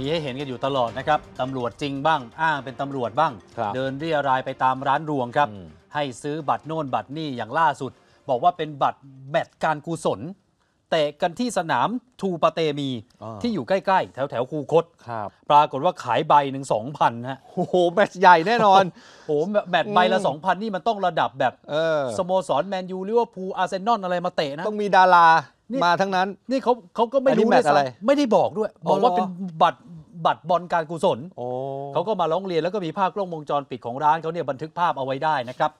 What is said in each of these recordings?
มีให้เห็นกันอยู่ตลอดนะครับตำรวจจริงบ้าง อ้างเป็นตำรวจบ้างครับเดินเรียรายไปตามร้านรวงครับอืมให้ซื้อบัตรโน่นบัตรนี่อย่างล่าสุด บอกว่าเป็นบัตรแมตช์การกุศลเตะกันที่สนามธูปะเตมีย์อ่าที่อยู่ใกล้ๆ แถวแถวๆคูคตครับ ปรากฏว่าขายใบหนึ่งสองพันฮะโอ้โห แมตช์ใหญ่แน่นอนโอ้โหแมตช์ใบละอืม2,000นี่มันต้องระดับแบบเออสโมสรแมนยูลิเวอร์พูลอาร์เซนอลอะไรมาเตะนะ ต้องมีดารานี่ มาทั้งนั้น นี่เขาเขาก็ไม่อันนี้รู้แมตช์ด้วยอะไรซ้ำไม่ได้บอกด้วยอ๋บออกว่าเหรอเป็นบัตรบัตรบอลการกุศลโอ้เขาก็มาร้องเรียนแล้วก็มีภาพกล้องวงจรปิดของร้านเขาเนี่ยบันทึกภาพเอาไว้ได้นะครับ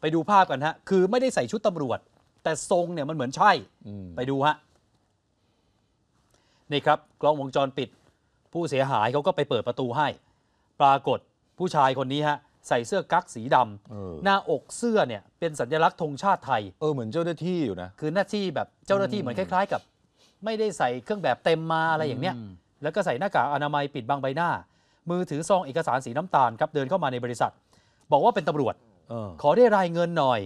ไปดูภาพกันฮะ คือไม่ได้ใส่ชุดตำรวจ แต่ทรงเนี่ยมันเหมือนใช่อืมไปดูฮะ นี่ครับกล้องวงจรปิด ผู้เสียหายเขาก็ไปเปิดประตูให้ ปรากฏผู้ชายคนนี้ฮะ ใส่เสื้อกั๊กสีดำเออหน้าอกเสื้อเนี่ยเป็นสัญลักษณ์ธงชาติไทย เออเหมือนเจ้าหน้าที่อยู่นะ คือหน้าที่แบบเจ้าหน้าที่เหมือนคล้าย ๆ กับ ไม่ได้ใส่เครื่องแบบเต็มมาอะไรอย่างเนี้ยอืมแล้วก็ใส่หน้ากากอนามัยปิดบังใบหน้า มือถือซองเอกสารสีน้ำตาลครับเดินเข้ามาในบริษัท บอกว่าเป็นตำรวจ เออ ขอได้รายเงินหน่อย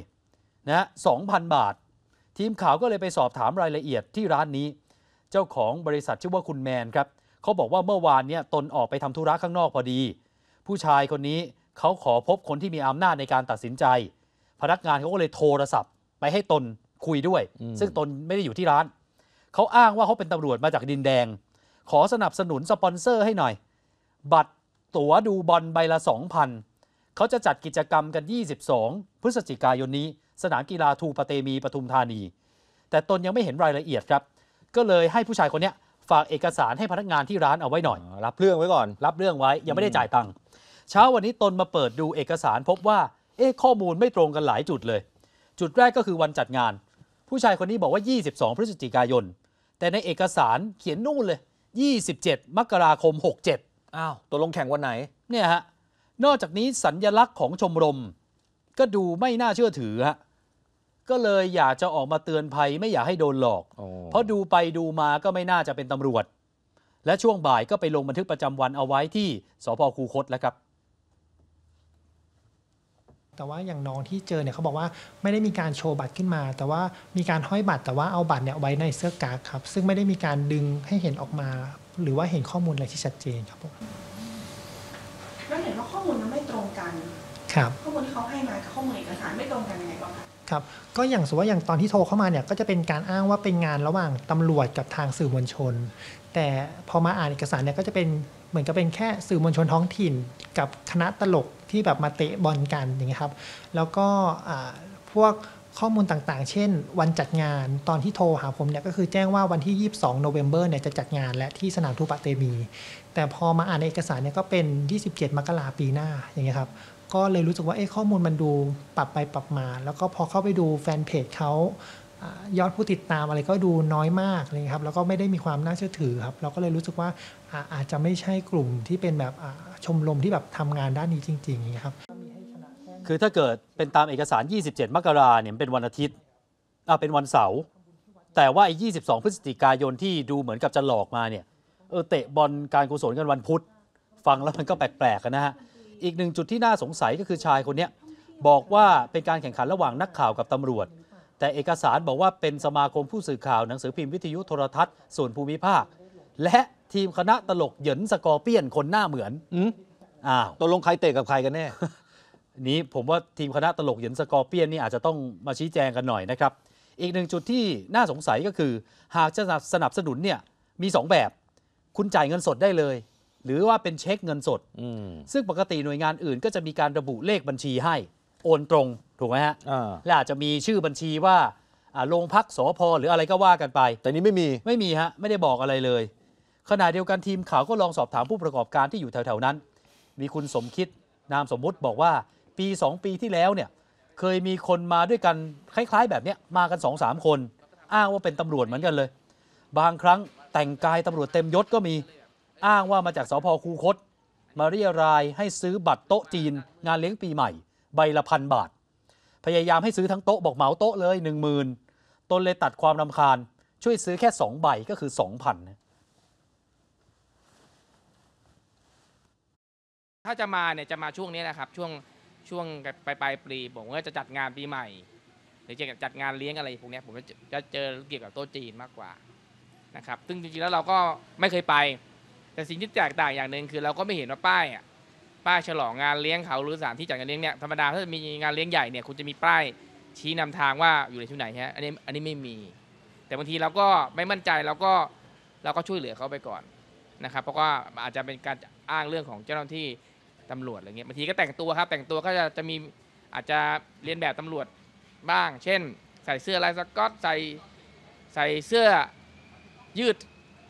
นะฮะสองพันบาท ทีมข่าวก็เลยไปสอบถามรายละเอียดที่ร้านนี้ เจ้าของบริษัทชื่อว่าคุณแมนครับเขาบอกว่าเมื่อวานเนี่ยตนออกไปทำธุระข้างนอกพอดี ผู้ชายคนนี้ เขาขอพบคนที่มีอำนาจในการตัดสินใจ พนักงานเขาก็เลยโทรศัพท์ ไปให้ตนคุยด้วย ซึ่งตนไม่ได้อยู่ที่ร้าน เขาอ้างว่าเขาเป็นตำรวจมาจากดินแดง ขอสนับสนุนสปอนเซอร์ให้หน่อย บัตรตั๋วดูบอลใบละ2,000เขาจะจัดกิจกรรมกัน 22 พฤศจิกายนนี้ สนามกีฬาทูปะเตมีปทุมธานี แต่ตนยังไม่เห็นรายละเอียดครับ ก็เลยให้ผู้ชายคนเนี้ยฝากเอกสารให้พนักงานที่ร้านเอาไว้หน่อยอ่ารับเรื่องไว้ก่อน รับเรื่องไว้ยังไม่ได้จ่ายตังค์ เช้าวันนี้ตนมาเปิดดูเอกสารพบว่า เอ๊ะข้อมูลไม่ตรงกันหลายจุดเลย จุดแรกก็คือวันจัดงาน ผู้ชายคนนี้บอกว่า 22 พฤศจิกายน แต่ในเอกสารเขียนนู่นเลย 27 มกราคม 67 อ้าวตกลงแข่งวันไหน เนี่ยฮะ นอกจากนี้สัญญลักษณ์ของชมรม ก็ดูไม่น่าเชื่อถือฮะ ก็เลยอยากจะออกมาเตือนภัยไม่อยากให้โดนหลอกอ๋อเพราะดูไปดูมาก็ไม่น่าจะเป็นตำรวจ และช่วงบ่ายก็ไปลงบันทึกประจำวันเอาไว้ที่สพคูคตแล้วครับ แต่ว่าอย่างน้องที่เจอเนี่ยเขาบอกว่าไม่ได้มีการโชว์บัตรขึ้นมา แต่ว่ามีการห้อยบัตร แต่ว่าเอาบัตรเนี่ยเอาไว้ในเสื้อกากครับ ซึ่งไม่ได้มีการดึงให้เห็นออกมา หรือว่าเห็นข้อมูลอะไรที่ชัดเจนครับผมแล้วเห็นว่าข้อมูลมันไม่ตรงกัน ครับ ข้อมูลที่เขาให้มากับข้อมูลเอกสารไม่ตรงกันยังไงบ้างคะ ครับก็อย่างสมมติว่าอย่างตอนที่โทรเข้ามาเนี่ยก็จะเป็นการอ้างว่าเป็นงานระหว่างตำรวจกับทางสื่อมวลชน แต่พอมาอ่านเอกสารเนี่ยก็จะเป็นเหมือนกับเป็นแค่สื่อมวลชนท้องถิ่น กับคณะตลกที่แบบมาเตะบอลกันอย่างเงี้ยครับแล้วก็พวก ข้อมูลต่างๆ เช่น วันจัดงานตอนที่โทรหาผมเนี่ยก็คือแจ้งว่าวันที่ 22 โนเวม ber เนี่ยจะจัดงานและที่สนามทูปะเตมี แต่พอมาอ่านเอกสารเนี่ยก็เป็น 27 มกราปีหน้าอย่างเงี้ยครับก็เลยรู้สึกว่าเอ๊ะข้อมูลมันดูปรับไปปรับมา แล้วก็พอเข้าไปดูแฟนเพจเขายอดผู้ติดตามอะไรก็ดูน้อยมากเลยครับแล้วก็ไม่ได้มีความน่าเชื่อถือครับ เราก็เลยรู้สึกว่าอาจจะไม่ใช่กลุ่มที่เป็นแบบชมรมที่แบบทำงานด้านนี้จริงๆครับ คือถ้าเกิดเป็นตามเอกสาร 27 มกราเนี่ยมันเป็นวันอาทิตย์อ่าเป็นวันเสาร์แต่ว่าไอ้22 พฤศจิกายนที่ดูเหมือนกับจะหลอกมาเนี่ยเออเตะบอลการกุศลกันวันพุธ ฟังแล้วมันก็แปลกๆกันนะฮะอีกหนึ่งจุดที่น่าสงสัยก็คือชายคนเนี้ยบอกว่าเป็นการแข่งขันระหว่างนักข่าวกับตำรวจ แต่เอกสารบอกว่าเป็นสมาคมผู้สื่อข่าวหนังสือพิมพ์วิทยุโทรทัศน์ส่วนภูมิภาค และทีมคณะตลกเหยินสกอร์เปียนคนหน้าเหมือนอืมอ้าวตกลงใครเตะกับใครกันแน่ นี้ผมว่าทีมคณะตลกเหยินสกอร์เปียนนี่อาจจะต้องมาชี้แจงกันหน่อยนะครับ อีกหนึ่งจุดที่น่าสงสัยก็คือ หากจะสนับสนุนเนี่ยมี 2 แบบ คุณจ่ายเงินสดได้เลย หรือว่าเป็นเช็คเงินสดอืมซึ่งปกติหน่วยงานอื่นก็จะมีการระบุเลขบัญชีให้ โอนตรงถูกไหมฮะอ่าและอาจจะมีชื่อบัญชีว่าอ่าโรงพักสพหรืออะไรก็ว่ากันไป แต่นี้ไม่มีไม่มีฮะไม่ได้บอกอะไรเลยขณะเดียวกันทีมข่าวก็ลองสอบถามผู้ประกอบการที่อยู่แถวๆนั้น มีคุณสมคิดนามสมมุติบอกว่า ปี 2 ปีที่แล้วเนี่ยเคยมีคนมาด้วยกันคล้ายๆ แบบเนี้ยมากัน2-3สามคน อ้างว่าเป็นตำรวจเหมือนกันเลย บางครั้งแต่งกายตำรวจเต็มยศก็มีอ้างว่ามาจากสพคูคต มาเรียรายให้ซื้อบัตรโต๊ะจีน งานเลี้ยงปีใหม่ ใบละพันบาท พยายามให้ซื้อทั้งโต๊ะบอกเหมาโต๊ะเลย1 0,000ตนเลยตัดความรำคาญ ช่วยซื้อแค่ 2 ใบก็คือ 2,000นะถ้าจะมาเนี่ยจะมาช่วงนี้นะครับช่วง ช่วงปลายปลายปีผมก็จะจัดงานปีใหม่ หรือจะจัดงานเลี้ยงอะไรพวกนี้ผมจะเจอเกี่ยวกับโต๊ะจีนมากกว่านะครับซึ่งจริงๆแล้วเราก็ไม่เคยไป แต่สิ่งที่แตกต่างอย่างหนึ่งคือเราก็ไม่เห็นว่าป้ายอะป้ายฉลองงานเลี้ยงเขาหรือสถานที่จัดงานเลี้ยงเนี่ยธรรมดาถ้ามีงานเลี้ยงใหญ่เนี่ยคุณจะมีป้ายชี้นำทางว่าอยู่ในที่ไหนฮะอันนี้อันนี้ไม่มี แต่บางทีเราก็ไม่มั่นใจเราก็เราก็ช่วยเหลือเขาไปก่อนนะครับ เพราะว่าอาจจะเป็นการอ้างเรื่องของเจ้าหน้าที่ ตำรวจอะไรเงี้ยบางทีก็แต่งตัวครับ แต่งตัวก็จะจะมีอาจจะเรียนแบบตำรวจบ้าง เช่น ใส่เสื้อลายสก๊อตใส่ใส่เสื้อยืด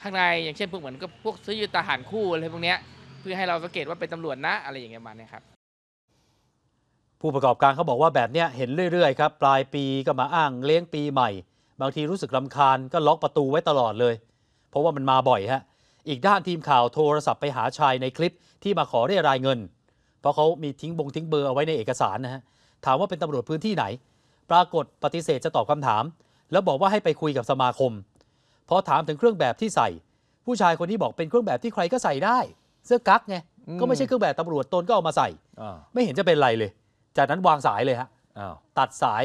ข้างในอย่างเช่นพวกเหมือนกับพวกเสื้อยืดทหารคู่อะไรพวกเนี้ยเพื่อให้เราสังเกตว่าเป็นตำรวจนะอะไรอย่างเงี้ยมาเนี้ยครับผู้ประกอบการเขาบอกว่าแบบเนี้ยเห็นเรื่อยๆครับปลายปีก็มาอ้างเลี้ยงปีใหม่ บางทีรู้สึกลำคาญก็ล็อกประตูไว้ตลอดเลย เพราะว่ามันมาบ่อยฮะ อีกด้านทีมข่าวโทรศัพท์ไปหาชายในคลิปที่มาขอเรียรายเงิน เพราะเขามีทิ้งบงทิ้งเบอร์เอาไว้ในเอกสารนะฮะถามว่าเป็นตำรวจพื้นที่ไหน ปรากฏปฏิเสธจะตอบคำถาม แล้วบอกว่าให้ไปคุยกับสมาคม พอถามถึงเครื่องแบบที่ใส่ ผู้ชายคนนี้บอกเป็นเครื่องแบบที่ใครก็ใส่ได้ เสื้อกั๊กไงอืมก็ไม่ใช่เครื่องแบบตำรวจตนก็เอามาใส่อ้าวไม่เห็นจะเป็นไรเลย จากนั้นวางสายเลยฮะอ้าวตัดสาย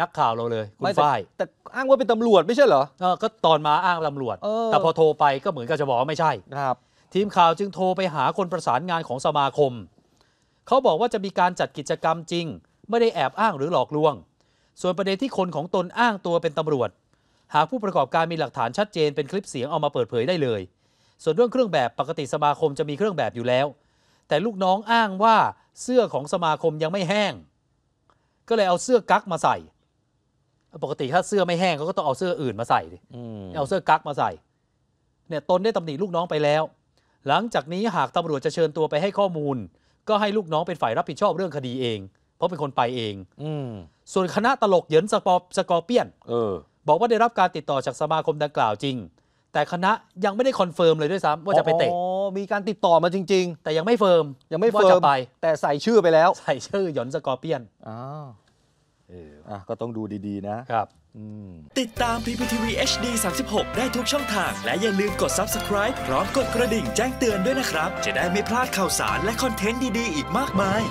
นักข่าวเราเลย คุณไม่แต่ฝ้ายแต่อ้างว่าเป็นตำรวจไม่ใช่เหรอ เออก็ตอนมาอ้างตำรวจ เออ แต่พอโทรไปก็เหมือนกับจะบอกว่าไม่ใช่ ครับ ทีมข่าวจึงโทรไปหาคนประสานงานของสมาคม เขาบอกว่าจะมีการจัดกิจกรรมจริง ไม่ได้แอบอ้างหรือหลอกลวง ส่วนประเด็นที่คนของตนอ้างตัวเป็นตำรวจ หากผู้ประกอบการมีหลักฐานชัดเจนเป็นคลิปเสียงเอามาเปิดเผยได้เลย ส่วนเรื่องเครื่องแบบปกติสมาคมจะมีเครื่องแบบอยู่แล้ว แต่ลูกน้องอ้างว่าเสื้อของสมาคมยังไม่แห้ง ก็เลยเอาเสื้อกั๊กมาใส่ ปกติถ้าเสื้อไม่แห้งเขาก็ต้องเอาเสื้ออื่นมาใส่ดิอืมเอาเสื้อกั๊กมาใส่ เนี่ยตนได้ตำหนิลูกน้องไปแล้ว หลังจากนี้หากตำรวจจะเชิญตัวไปให้ข้อมูล ก็ให้ลูกน้องเป็นฝ่ายรับผิดชอบเรื่องคดีเอง เพราะเป็นคนไปเองอืมส่วนคณะตลกเหยินสกอร์สกอร์เปียนเออ บอกว่าได้รับการติดต่อจากสมาคมดังกล่าวจริง แต่คณะยังไม่ได้ confirm เลยด้วยซ้ำว่าจะไปเตะอ๋อมีการติดต่อมาจริงแต่ยังไม่ firm ยังไม่ firm ว่าจะไปๆแต่ใส่ชื่อไปแล้ว ใส่ชื่อหยอนสกอร์เปียนอ้าว เอออะก็ต้องดูดีๆนะครับอืมติดตาม PPTV HD 36 ได้ทุกช่องทาง และอย่าลืมกด Subscribe พร้อมกดกระดิ่งแจ้งเตือนด้วยนะครับ จะได้ไม่พลาดข่าวสารและคอนเทนต์ดีๆ อีกมากมาย